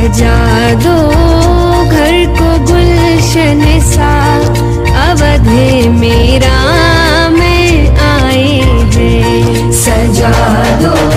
सजा दो घर को गुलशन सा अवध मेरा में आए हैं। सजा दो